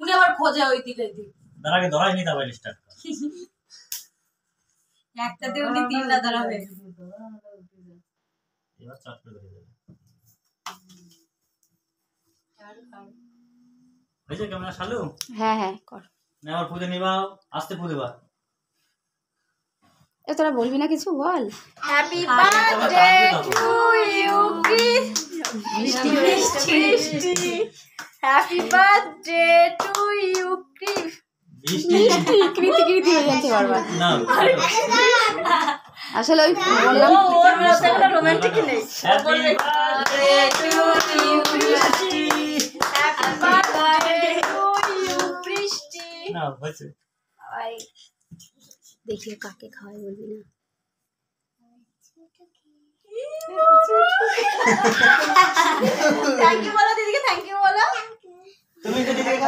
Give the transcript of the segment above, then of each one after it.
উনি আবার খোঁজে ওই দিকে দিকে। তার আগে ধরাই নি তারপরে স্টার্ট একটা দিয়ে উনি তিনটা ধরাবে এবার চাপ করে দেবে হয়েছে ক্যামেরা চালু হ্যাঁ হ্যাঁ কর। না আবার পুজো নিবা আস্তে পুজোবা এ তোরা বলবি না কিছু? বল। হ্যাপি বার্থডে টু ইউ মিষ্টি মিষ্টি। হ্যাপি বার্থডে টু ইউ বৃষ্টি কৃতি কৃতি হয়ে যাচ্ছে বারবার। আসলে ওই বললাম ওর মতো একটা রোমান্টিক নেই। Happy birthday to you Brishti happy birthday to you বৃষ্টি না হয়েছে। দেখি কাকে খাওয়াই বলবি না। থ্যাংক ইউ বলো দিদিকে থ্যাংক ইউ বলো তুমি যদি খাই দাও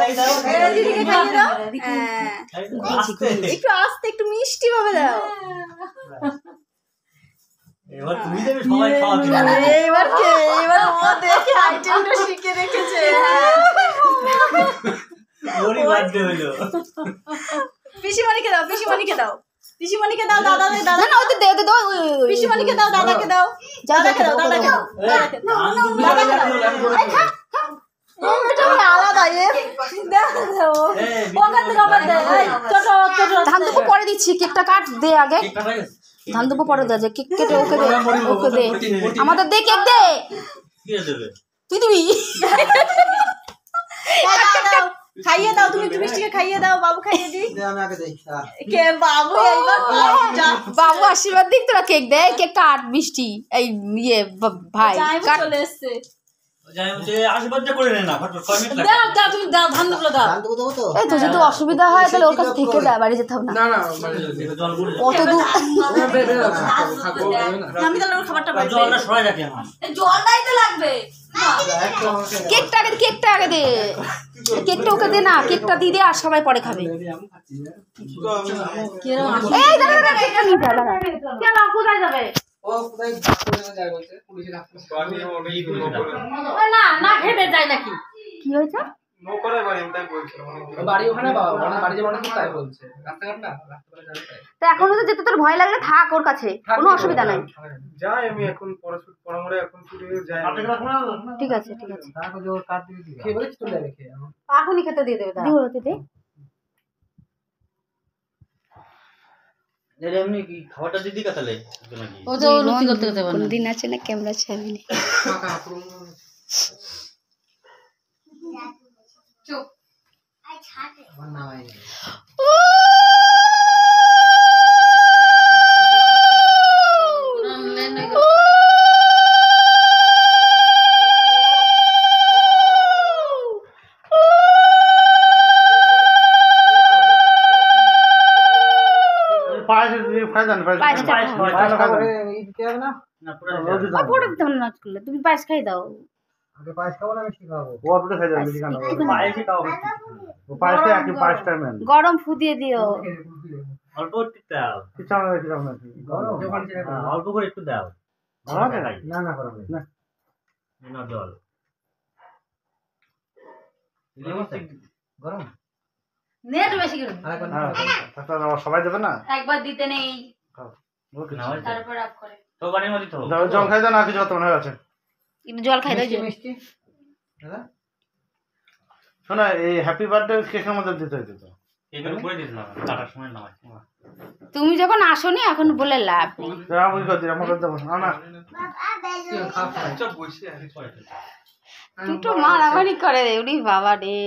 এরা দিদিকে খাইয়ে দাও হ্যাঁ আস্তে একটু আস্তে একটু মিষ্টি ভাবে দাও। এবার তুমি দেবে সবাই খাওয়া দিবে এবার কে এবার ও দেখে আইটেমটা শিখে রেখেছে। হ্যাঁ। ওরই বার্থডে হলো। পিসিমণিকে দাও পিসিমণিকে দাও। পিসিমণিকে দাও দাদা দাদা না না ওদের দে ওদের দে ওই, ওই, ওই। পিসিমণিকে দাও দাদাকে দাও। দাদাকে দাও দাদাকে দাও দাদাকে দাও। ধান দুপো পরে দিচ্ছি কেকটা কাট দে আগে। ধান দুপো পরে দে কেক কেটে ওকে দে ওকে দে। আমাদের দে কেক দে। তুই দিবি? দাও। খাইয়ে দাও তুমি তুমি মিষ্টিকে খাইয়ে দাও বাবু খাইয়ে দি কে বাবু বাবু আশীর্বাদ দিক তোরা কেক দে। কেক কাট মিষ্টি এই ইয়ে ভাই কাট। চলে এসছে। এই তো যদি অসুবিধা হয় তাহলে ওর কাছে থেকে দেয় বাড়ি যেতে হবে না। কত দূর কেকটা আগে কেকটা আগে দে। কেকটা ওকে দে না কেকটা দিয়ে দে আর সবাই পরে খাবে। এই দাঁড়া দাঁড়া কেকটা নিয়ে দাঁড়া। কোথায় যাবে? ও কোথায় যায় বলছে, পুলিশে না না খেতে যায় নাকি? কি হয়েছে? ও বাড়ি ওখানে বাবা মানে বাড়ি যাব না তো তাই বলছে। রাস্তাঘাট না? রাস্তাঘাটে যাবে তাই। তো এখনও তো যেতে তোর ভয় লাগলে থাক ওর কাছে। কোনো অসুবিধা নাই। যাই আমি এখন পরে পরামরে এখন ছুটি যাই। ঠিক আছে ঠিক আছে। এখনই খেতে দিয়ে দেবে দি ওর দে এর এমনি কি খাবারটা দিদি কা ও তো লুচি করতে করতে পারবে কোনদিন আছে না ক্যামেরা পুরো নামাই নেই। পায়েস দিয়ে ফায়দা না? পুরো নাচ করলে তুমি পায়েস খাই দাও। আগে পায়েস খাব না মিষ্টি খাব? ও অল্পটা খাই যাবে বেশি খান পায়েসই খাওয়া ও পায়েসটা একই পায়েসটা মেন গরম ফু দিয়ে দিও অল্প একটু দাও। কিছু কিছু গরম? অল্প করে একটু দাও। না না গরম। না জল। গরম? নেট বেশি করে হ্যাঁ সবাই দেবে না? একবার দিতে নেই। ওকে। না হয়েছে তারপর আপ করে। তো বাড়ির মধ্যে তো। জল খাই দাও না কিছু তোমার হয়ে আছে জল খাই দাও মিষ্টি, মিষ্টি? এই হ্যাপি বার্থডে কেকের মধ্যে দিতে হইতো তো এগুলো করে দিয়েছিলাম কাটার সময় নামাই তুমি যখন আসোনি এখন বলে লাভ নেই। দুটো মারামারি করে রে উনি বাবা রে।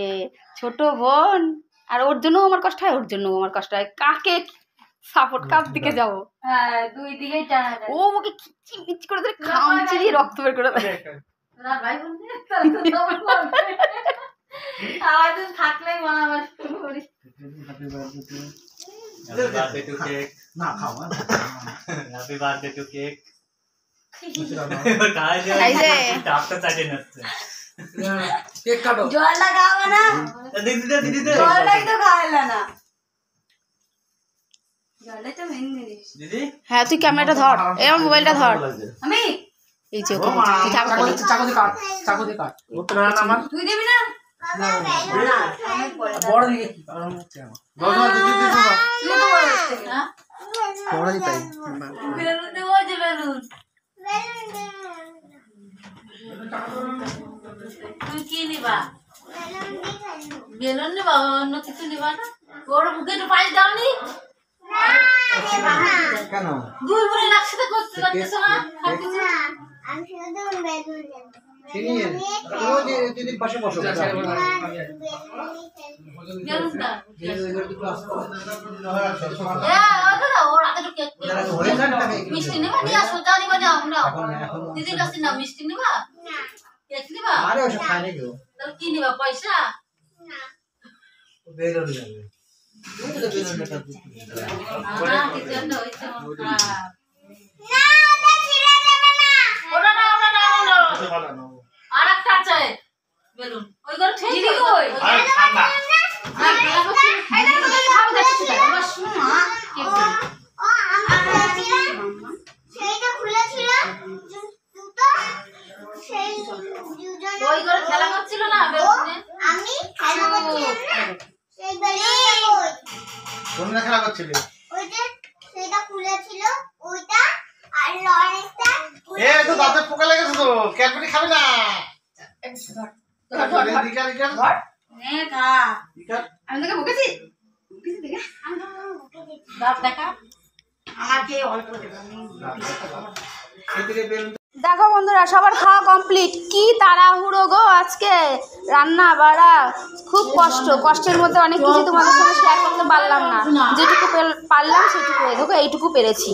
ছোট বোন। আর ওর জন্য আমার কষ্ট হয় ওর জন্য আমার কষ্ট হয়। কাকে সাপোর্ট কার দিকে যাব? হ্যাঁ দুই দিকেই টানা ও আমাকে কিচি মিচি করে ধরে খামচি দিয়ে রক্ত বের করে দেয়। না ভাই বোন তাহলে তো double লাগবে। আমাদের থাকলেই মারামারি শুরু করি। হ্যাপি বার্থডে টু কেক না, খাও। হ্যাপি বার্থডে টু কেক মিষ্টি দাও না। খাই এই যে। আফটার চাইতে নাচ্ছে। কেক কাটো। জলটা খাওয়াবে না দিদি দে দিদি দে জলটাই তো খাওয়াইলে না জলটাই তো মেন জিনিস দিদি হ্যাঁ তুই ক্যামেরাটা ধর এই আমার মোবাইলটা ধর আমি এই যে ওকে বলছি, তুই ঠাকুর চাকু দিয়ে- চাকু দিয়ে কাট, চাকু দিয়ে কাট। উত্তর না আমার তুই দিবি না বড় দিকে কি কারণ হচ্ছে আমার দশ হাজার দিদি দিদি শোনো। হ্যাঁ? বড় দিকে বেলুন দেবো যে বেলুন তুমি কি নিবা? বেলুন নিবা অন্য কিছু নিবা না? ওর মুখে একটু পানি দাওনি? কেন? দুই লাগছে তো করতে পারতেছো না? আমি শুধু চিনি ওই যে দিদির পাশে বসো হ্যাঁ, ওর হাতে একটু কেক দিও। মিষ্টি নিবা নিয়ে আসো যা নিবা যাও নাও দিদির কাছে নাও মিষ্টি নিবা? কেক নিবা? আরে ওসব খায় না তাহলে কি নিবা পয়সা? বেরোন না কিছু একটা হয়েছে খারাপ। ওটা না। ওটা না ওটা না। খেলা করছিল না আমি খেলা করছিলাম না। সেই বেলুনটা কই কোন না খেলা করছিলি? ওই যে সেটা খুলেছিল। ওইটা আর লরেন্সটা এ তো দাঁতে পোকা লেগেছে তো। ক্যাডবেরি খাবি না। এদিকে আর এদিকে আর। নে খা আমি তোকে বকেছি? দাঁত দেখা। আমাকে অল্প দেবো। দেখো বন্ধুরা সবার খাওয়া কমপ্লিট কি তাড়াহুড়ো গো আজকে। রান্না বাড়া খুব কষ্ট। কষ্টের মধ্যে অনেক কিছু তোমাদের সঙ্গে শেয়ার করতে পারলাম না। যেটুকু পারলাম সেটুকু দেখো এইটুকু পেরেছি।